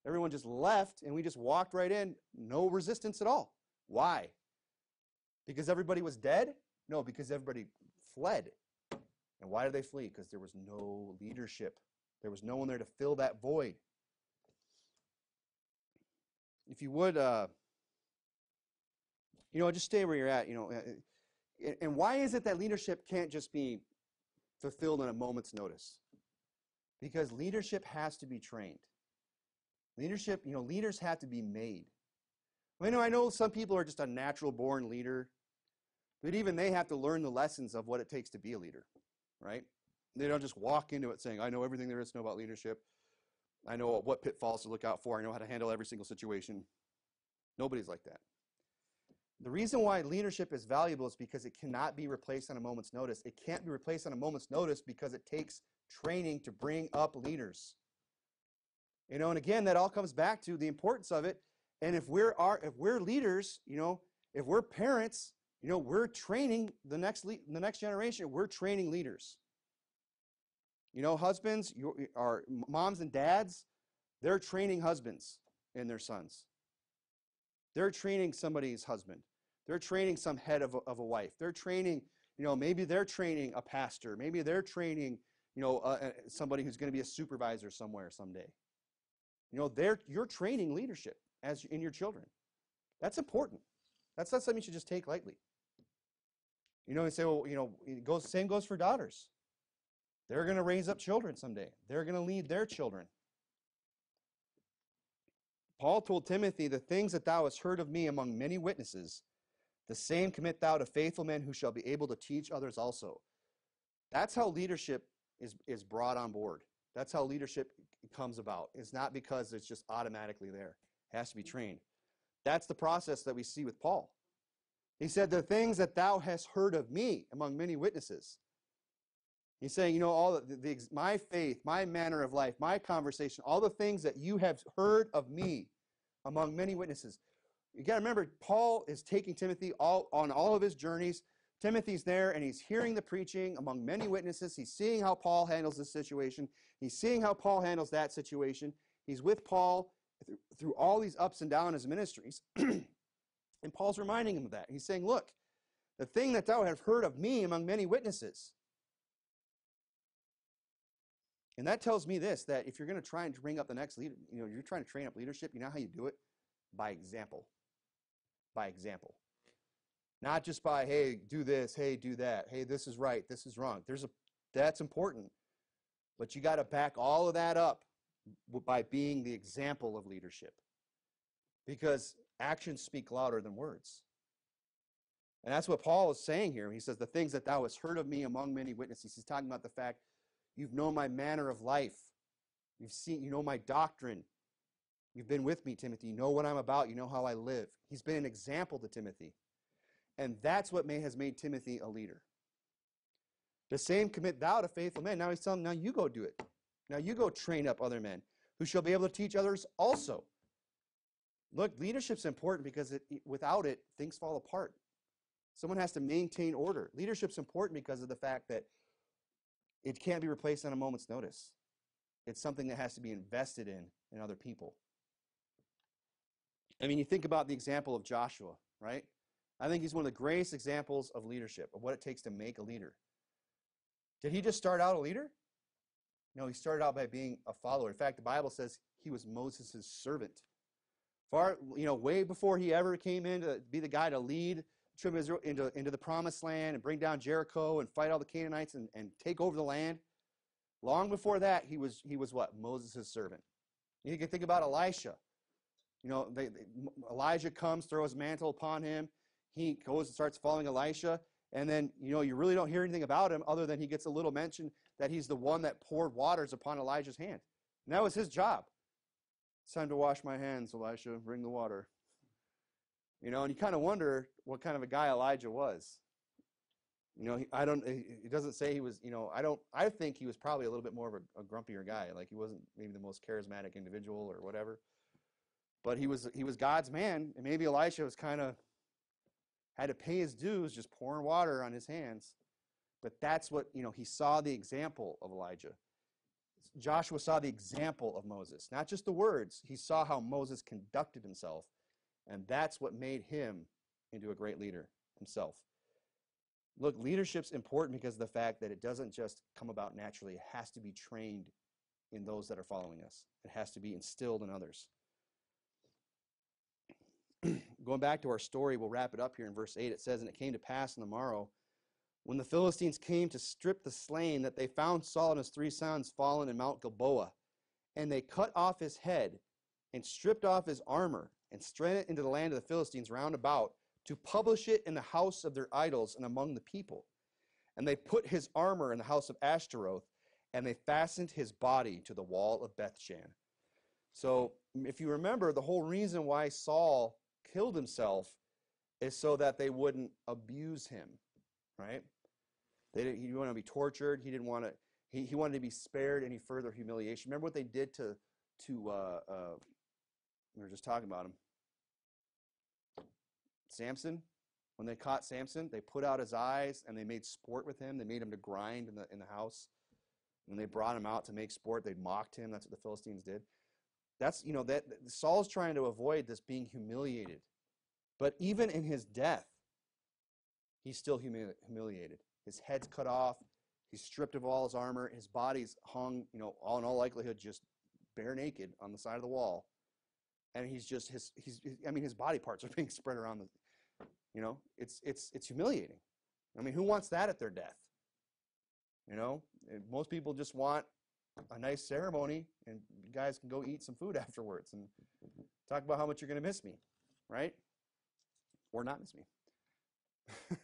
Everyone just left, and we just walked right in, no resistance at all. Why? Because everybody was dead? No, because everybody fled. And why did they flee? Because there was no leadership. There was no one there to fill that void if you would, uh, you know, just stay where you're at. You know, and why is it that leadership can't just be fulfilled in a moment's notice? Because leadership has to be trained. Leadership, you know, leaders have to be made. I know I know some people are just a natural born leader, but even they have to learn the lessons of what it takes to be a leader, right? They don't just walk into it saying, I know everything there is to know about leadership. I know what pitfalls to look out for. I know how to handle every single situation. Nobody's like that. The reason why leadership is valuable is because it cannot be replaced on a moment's notice. It can't be replaced on a moment's notice because it takes training to bring up leaders. You know, and again, that all comes back to the importance of it. And if we're our, if we're leaders, you know, if we're parents, you know, we're training the next le- the next generation. We're training leaders. You know, husbands, you are moms and dads, they're training husbands and their sons. They're training somebody's husband. They're training some head of a, of a wife. They're training, you know, maybe they're training a pastor. Maybe they're training, you know, uh, somebody who's going to be a supervisor somewhere someday. You know, they're, you're training leadership as in your children. That's important. That's not something you should just take lightly. You know, and say, well, you know, it goes, same goes for daughters. They're going to raise up children someday. They're going to lead their children. Paul told Timothy, The things that thou hast heard of me among many witnesses, the same commit thou to faithful men who shall be able to teach others also. That's how leadership is, is brought on board. That's how leadership comes about. It's not because it's just automatically there, it has to be mm. trained. That's the process that we see with Paul. He said, The things that thou hast heard of me among many witnesses. He's saying, you know, all the, the, my faith, my manner of life, my conversation, all the things that you have heard of me among many witnesses. You got to remember, Paul is taking Timothy all on all of his journeys. Timothy's there and he's hearing the preaching among many witnesses. He's seeing how Paul handles this situation. He's seeing how Paul handles that situation. He's with Paul through, all these ups and downs his ministries. *clears throat* and Paul's reminding him of that. He's saying, Look, the thing that thou hast heard of me among many witnesses, And that tells me this that if you're going to try and bring up the next leader, you know, you're trying to train up leadership, you know how you do it? By example. By example. Not just by, hey, do this, hey, do that, hey, this is right, this is wrong. There's a that's important. But you got to back all of that up by being the example of leadership. Because actions speak louder than words. And that's what Paul is saying here. He says, The things that thou hast heard of me among many witnesses. He's talking about the fact You've known my manner of life. You've seen, you know my doctrine. You've been with me, Timothy. You know what I'm about. You know how I live. He's been an example to Timothy. And that's what may, has made Timothy a leader. The same commit thou to faithful men. Now he's telling, now you go do it. Now you go train up other men who shall be able to teach others also. Look, leadership's important because it, without it, things fall apart. Someone has to maintain order. Leadership's important because of the fact that it can't be replaced on a moment's notice. It's something that has to be invested in in other people. I mean, you think about the example of Joshua, right? I think he's one of the greatest examples of leadership, of what it takes to make a leader. Did he just start out a leader? No, he started out by being a follower. In fact, the Bible says he was Moses' servant. Far, you know, way before he ever came in to be the guy to lead children Israel into, into the promised land and bring down Jericho and fight all the Canaanites and, and take over the land. Long before that, he was, he was what? Moses' servant. You can think about Elisha. You know, they, they, Elijah comes, throws mantle upon him. He goes and starts following Elisha. And then, you know, you really don't hear anything about him other than he gets a little mention that he's the one that poured waters upon Elijah's hand. And that was his job. It's time to wash my hands, Elisha. Bring the water. You know, and you kind of wonder what kind of a guy Elijah was. You know, I don't. He doesn't say he was. You know, I don't. I think he was probably a little bit more of a, a grumpier guy. Like he wasn't maybe the most charismatic individual or whatever. But he was. He was God's man, and maybe Elisha was kind of had to pay his dues, just pouring water on his hands. But that's what you know. He saw the example of Elijah. Joshua saw the example of Moses, not just the words. He saw how Moses conducted himself and that's what made him into a great leader himself. Look, leadership's important because of the fact that it doesn't just come about naturally, it has to be trained in those that are following us, it has to be instilled in others. Going back to our story, we'll wrap it up here in verse 8. It says, And it came to pass in the morrow, when the Philistines came to strip the slain, that they found Saul and his three sons fallen in Mount Gilboa. And they cut off his head and stripped off his armor and spread it into the land of the Philistines round about to publish it in the house of their idols and among the people. And they put his armor in the house of Ashtaroth, and they fastened his body to the wall of Bethshan. So, if you remember, the whole reason why Saul killed himself is so that they wouldn't abuse him, right? They didn't, he didn't want to be tortured. He didn't want to. He, he wanted to be spared any further humiliation. Remember what they did to to. Uh, uh, we were just talking about him. Samson, when they caught Samson, they put out his eyes and they made sport with him. They made him to grind in the in the house. When they brought him out to make sport, they mocked him. That's what the Philistines did. That's you know that Saul's trying to avoid this being humiliated, but even in his death, he's still humili- humiliated. His head's cut off. He's stripped of all his armor. His body's hung, you know, all in all likelihood, just bare naked on the side of the wall. And he's just his he's I mean his body parts are *laughs* being spread around the you know, it's it's it's humiliating. I mean, who wants that at their death? You know, most people just want a nice ceremony and you guys can go eat some food *laughs* afterwards and talk about how much you're going to miss me, right? Or not miss me.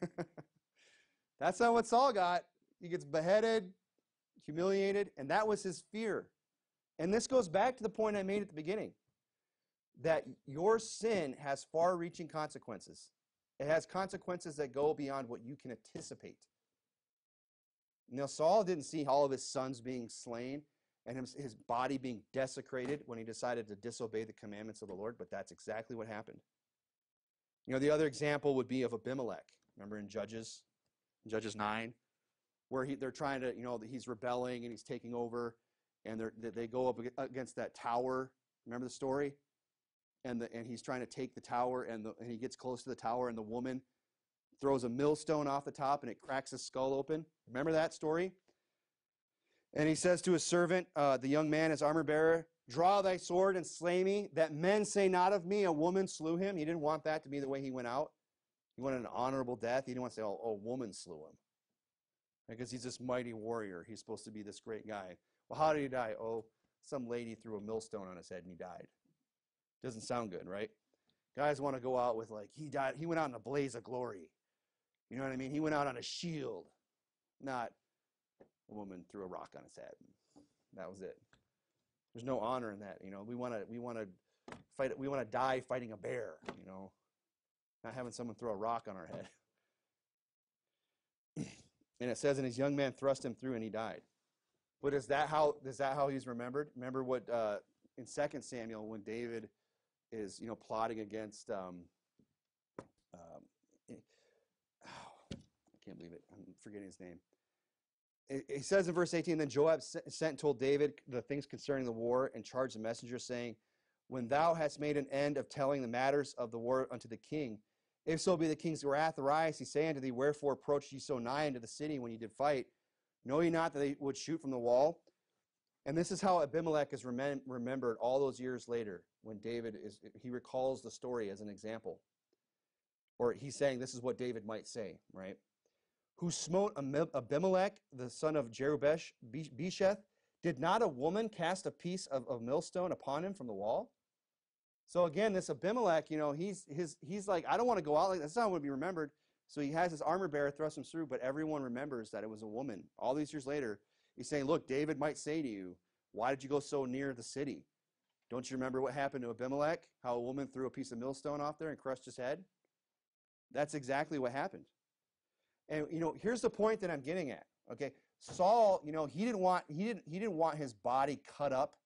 *laughs* That's not what Saul got. He gets beheaded, humiliated, and that was his fear. And this goes back to the point I made at the beginning that your sin has far reaching consequences. It has consequences that go beyond what you can anticipate. Now, Saul didn't see all of his sons being slain and his body being desecrated when he decided to disobey the commandments of the Lord, but that's exactly what happened. You know, the other example would be of Abimelech. Remember in Judges, Judges 9, where he, they're trying to, you know, he's rebelling and he's taking over, and they go up against that tower. Remember the story? And, the, and he's trying to take the tower, and, the, and he gets close to the tower, and the woman throws a millstone off the top, and it cracks his skull open. Remember that story? And he says to his servant, uh, the young man, his armor bearer, Draw thy sword and slay me, that men say not of me, a woman slew him. He didn't want that to be the way he went out. He wanted an honorable death. He didn't want to say, oh, a woman slew him. Because he's this mighty warrior. He's supposed to be this great guy. Well, how did he die? Oh, some lady threw a millstone on his head and he died. Doesn't sound good, right? Guys want to go out with like he died. He went out in a blaze of glory. You know what I mean? He went out on a shield, not a woman threw a rock on his head. That was it. There's no honor in that. You know, we want to we want to fight. We want to die fighting a bear. You know, not having someone throw a rock on our head. *clears throat* and it says, and his young man thrust him through, and he died. But is that how is that how he's remembered? Remember what uh, in Second Samuel when David is you know plotting against um, oh, I can't believe it. I'm forgetting his name. It says in verse 18, then Joab sent and told David the things concerning the war and charged the messenger, saying, When thou hast made an end of telling the matters of the war unto the king, if so be the king's wrath arise, he say unto thee, Wherefore approached ye so nigh unto the city when ye did fight? Know ye not that they would shoot from the wall? And this is how Abimelech is remem- remembered all those years later when David is, he recalls the story as an example. Or he's saying this is what David might say, right? Who smote Abimelech, the son of Jerubbaal, Besheth? Did not a woman cast a piece of, of millstone upon him from the wall? So again, this Abimelech, you know, he's his he's like, I don't want to go out like that's not what to be remembered. So he has his armor bearer thrust him through, but everyone remembers that it was a woman. All these years later, he's saying, Look, David might say to you, Why did you go so near the city? Don't you remember what happened to Abimelech? How a woman threw a piece of millstone off there and crushed his head? That's exactly what happened. And you know, here's the point that I'm getting at. Okay, Saul, you know, he didn't want he didn't he didn't want his body cut up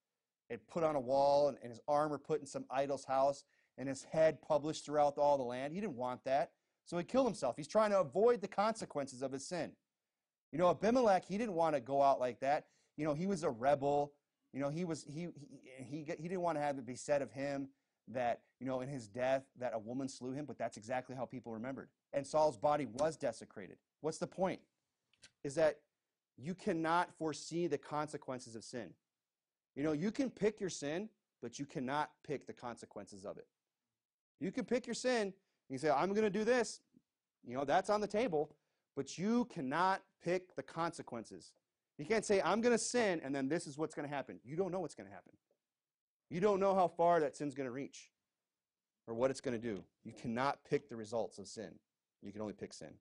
and put on a wall and, and his armor put in some idol's house and his head published throughout all the land. He didn't want that. So he killed himself. He's trying to avoid the consequences of his sin. You know, Abimelech, he didn't want to go out like that. You know, he was a rebel. You know, he was he he he, he didn't want to have it be said of him that, you know, in his death that a woman slew him, but that's exactly how people remembered. And Saul's body was desecrated. What's the point? Is that you cannot foresee the consequences of sin. You know, you can pick your sin, but you cannot pick the consequences of it. You can pick your sin, you say, I'm going to do this. You know, that's on the table, but you cannot pick the consequences. You can't say, I'm going to sin, and then this is what's going to happen. You don't know what's going to happen. You don't know how far that sin's going to reach or what it's going to do. You cannot pick the results of sin. You can only pick sin.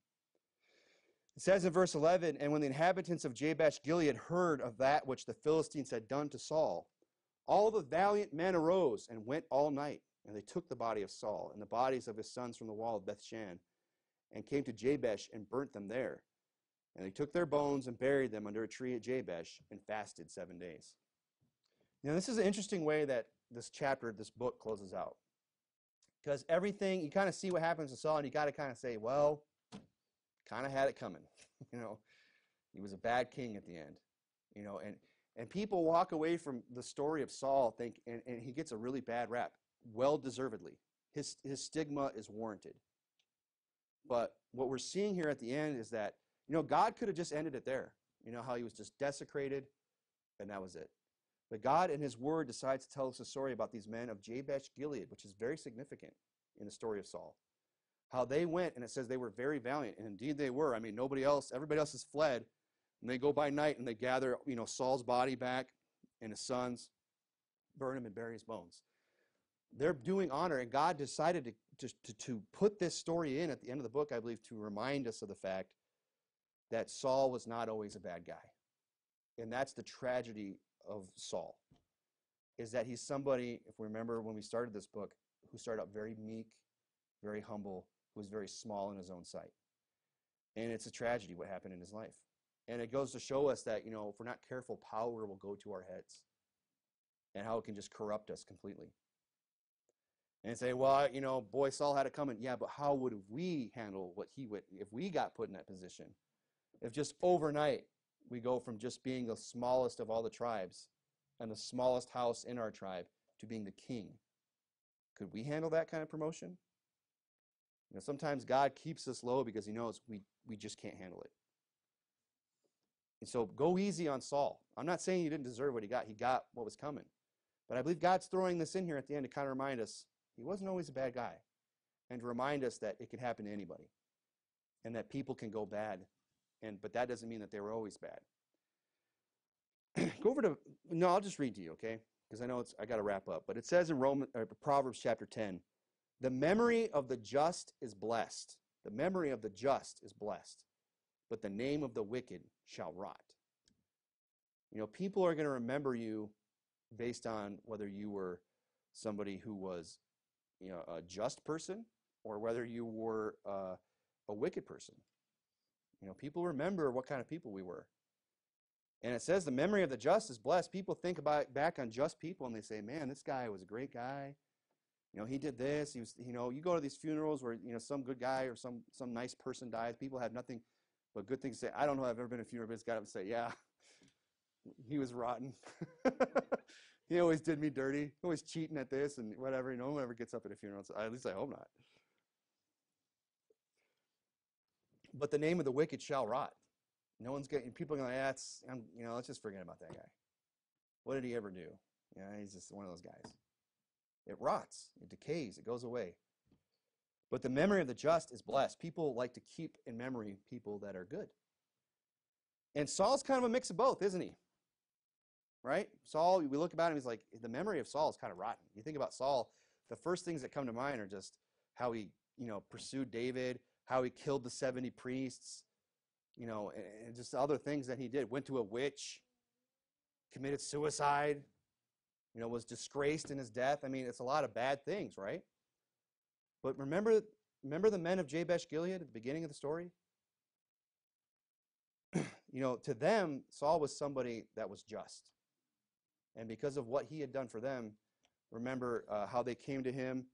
It says in verse 11, And when the inhabitants of Jabesh Gilead heard of that which the Philistines had done to Saul, all the valiant men arose and went all night, and they took the body of Saul and the bodies of his sons from the wall of Bethshan, and came to Jabesh and burnt them there. And they took their bones and buried them under a tree at Jabesh and fasted seven days. Now, this is an interesting way that this chapter, this book closes out. Because everything, you kind of see what happens to Saul, and you got to kind of say, well, kind of had it coming. *laughs* you know, he was a bad king at the end. You know, and and people walk away from the story of Saul think, and, and he gets a really bad rap, well deservedly. His his stigma is warranted. But what we're seeing here at the end is that you know God could have just ended it there. You know how he was just desecrated, and that was it. But God in His Word decides to tell us a story about these men of Jabesh Gilead, which is very significant in the story of Saul how they went, and it says they were very valiant, and indeed they were. I mean, nobody else, everybody else has fled, and they go by night and they gather, you know, Saul's body back and his sons, burn him and bury his bones. They're doing honor, and God decided to, to, to put this story in at the end of the book, I believe, to remind us of the fact that Saul was not always a bad guy. And that's the tragedy of Saul, is that he's somebody, if we remember when we started this book, who started out very meek, very humble, who was very small in his own sight. And it's a tragedy what happened in his life. And it goes to show us that, you know, if we're not careful, power will go to our heads and how it can just corrupt us completely. And say, well, you know, boy, Saul had it coming. Yeah, but how would we handle what he would if we got put in that position? If just overnight we go from just being the smallest of all the tribes and the smallest house in our tribe to being the king, could we handle that kind of promotion? You know, sometimes God keeps us low because he knows we, we just can't handle it. And so go easy on Saul. I'm not saying he didn't deserve what he got. He got what was coming. But I believe God's throwing this in here at the end to kind of remind us he wasn't always a bad guy. And to remind us that it can happen to anybody. And that people can go bad. And but that doesn't mean that they were always bad. *clears throat* go over to no, I'll just read to you, okay? Because I know it's I gotta wrap up. But it says in Roman or Proverbs chapter 10, the memory of the just is blessed. The memory of the just is blessed, but the name of the wicked shall rot. You know, people are going to remember you based on whether you were somebody who was, you know, a just person or whether you were uh, a wicked person. You know, people remember what kind of people we were. And it says the memory of the just is blessed. People think about back on just people and they say, man, this guy was a great guy you know, he did this. He was, you know, you go to these funerals where, you know, some good guy or some, some nice person dies. People have nothing but good things to say. I don't know I've ever been to a funeral, but it's got to say, yeah, *laughs* he was rotten. *laughs* he always did me dirty. Always cheating at this and whatever. You know, no one ever gets up at a funeral. So at least I hope not. But the name of the wicked shall rot. No one's getting, people are going, yeah, it's, you know, let's just forget about that guy. What did he ever do? Yeah, he's just one of those guys. It rots, it decays, it goes away. But the memory of the just is blessed. People like to keep in memory people that are good. And Saul's kind of a mix of both, isn't he? Right? Saul, we look about him, he's like, the memory of Saul is kind of rotten. You think about Saul, the first things that come to mind are just how he, you know, pursued David, how he killed the 70 priests, you know, and just other things that he did. Went to a witch, committed suicide, you know, was disgraced in his death. I mean, it's a lot of bad things, right? But remember, remember the men of Jabesh Gilead at the beginning of the story? *clears throat* you know, to them, Saul was somebody that was just. And because of what he had done for them, remember uh, how they came to him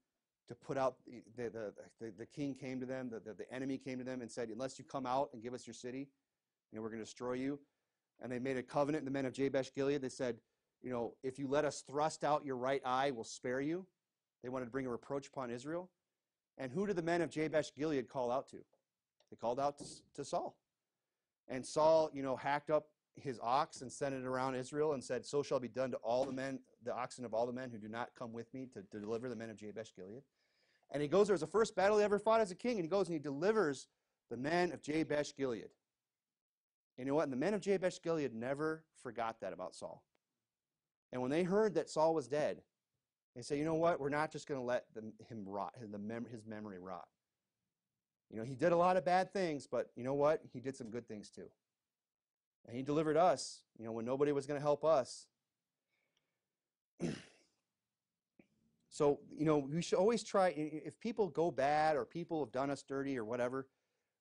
to put out, the, the, the, the king came to them, the, the, the enemy came to them and said, Unless you come out and give us your city, you know, we're going to destroy you. And they made a covenant, the men of Jabesh Gilead. They said, you know, if you let us thrust out your right eye, we'll spare you. They wanted to bring a reproach upon Israel. And who did the men of Jabesh Gilead call out to? They called out to, Saul. And Saul, you know, hacked up his ox and sent it around Israel and said, So shall be done to all the men, the oxen of all the men who do not come with me to, to deliver the men of Jabesh Gilead. And he goes, there There's the first battle he ever fought as a king, and he goes and he delivers the men of Jabesh Gilead. And you know what? And the men of Jabesh Gilead never forgot that about Saul. And when they heard that Saul was dead, they said, you know what? We're not just going to let the, him rot, mem- his memory rot. You know, he did a lot of bad things, but you know what? He did some good things too. And he delivered us, you know, when nobody was going to help us. *clears throat* so, you know, we should always try, if people go bad or people have done us dirty or whatever,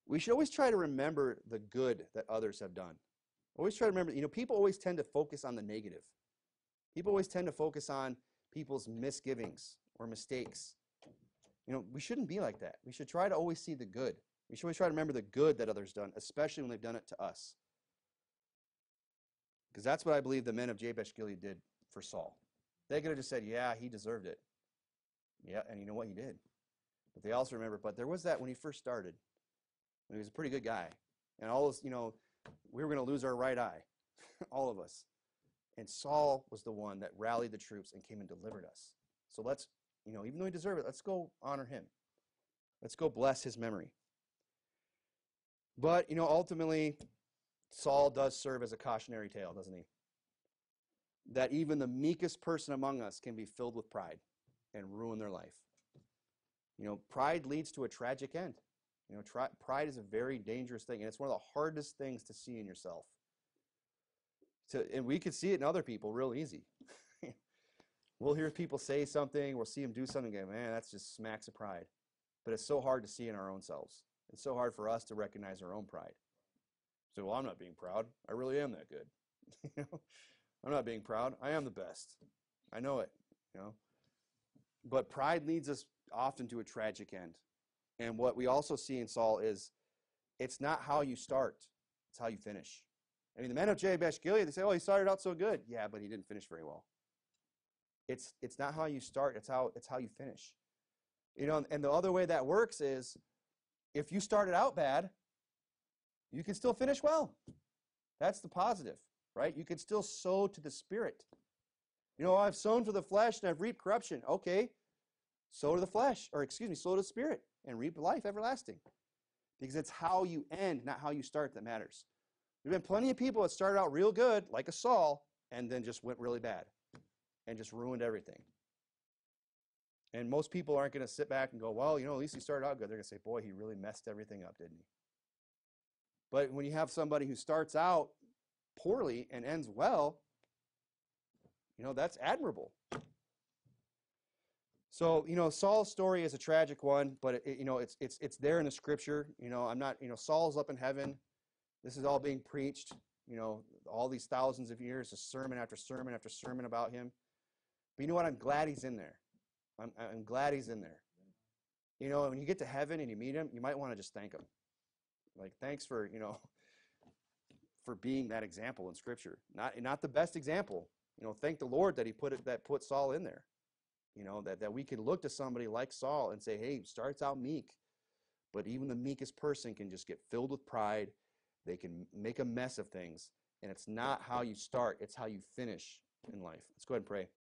we should always try to remember the good that others have done. Always try to remember, you know, people always tend to focus on the negative. People always tend to focus on people's misgivings or mistakes. You know, we shouldn't be like that. We should try to always see the good. We should always try to remember the good that others done, especially when they've done it to us. Because that's what I believe the men of Jabesh Gilead did for Saul. They could have just said, yeah, he deserved it. Yeah, and you know what? He did. But they also remember, but there was that when he first started. He was a pretty good guy. And all this, you know, we were going to lose our right eye, *laughs* all of us. And Saul was the one that rallied the troops and came and delivered us. So let's, you know, even though he deserved it, let's go honor him. Let's go bless his memory. But, you know, ultimately, Saul does serve as a cautionary tale, doesn't he? That even the meekest person among us can be filled with pride and ruin their life. You know, pride leads to a tragic end. You know, pride is a very dangerous thing, and it's one of the hardest things to see in yourself. To, and we can see it in other people real easy. *laughs* we'll hear people say something, we'll see them do something, and man, that's just smacks of pride. But it's so hard to see in our own selves. It's so hard for us to recognize our own pride. So, well, I'm not being proud. I really am that good. *laughs* you know, I'm not being proud. I am the best. I know it. You know, but pride leads us often to a tragic end. And what we also see in Saul is it's not how you start, it's how you finish. I mean, the men of Jabesh Gilead, they say, oh, he started out so good. Yeah, but he didn't finish very well. It's, it's not how you start, it's how, it's how you finish. You know, and the other way that works is if you started out bad, you can still finish well. That's the positive, right? You can still sow to the spirit. You know, I've sown for the flesh and I've reaped corruption. Okay, sow to the flesh, or excuse me, sow to the spirit and reap life everlasting. Because it's how you end, not how you start, that matters. There have been plenty of people that started out real good, like a Saul, and then just went really bad and just ruined everything. And most people aren't going to sit back and go, well, you know, at least he started out good. They're going to say, boy, he really messed everything up, didn't he? But when you have somebody who starts out poorly and ends well, you know, that's admirable. So, you know, Saul's story is a tragic one, but it, you know, it's it's it's there in the scripture. You know, I'm not, you know, Saul's up in heaven. This is all being preached, you know, all these thousands of years, a sermon after sermon after sermon about him. But you know what? I'm glad he's in there. I'm, I'm glad he's in there. You know, when you get to heaven and you meet him, you might want to just thank him. Like, thanks for, you know, *laughs* for being that example in Scripture. Not not the best example. You know, thank the Lord that He put it that put Saul in there. You know, that, that we can look to somebody like Saul and say, hey, starts out meek, but even the meekest person can just get filled with pride. They can make a mess of things. And it's not how you start, it's how you finish in life. Let's go ahead and pray.